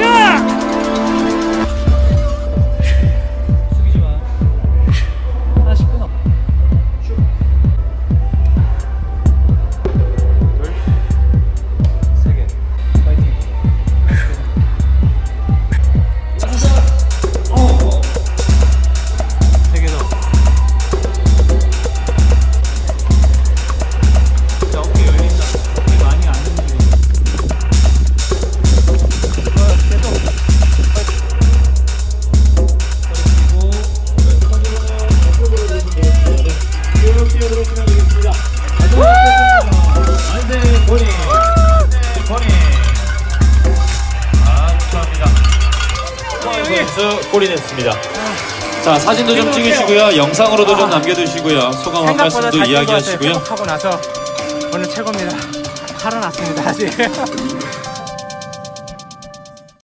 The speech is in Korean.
这。 정도로 쓰면 되겠습니다. 자 사진도 좀 찍으시고요. 영상으로도 좀 남겨두시고요. 소감 한 말씀도 이야기하시고요. 하고 나서 오늘 최고입니다. 살아났습니다 아직.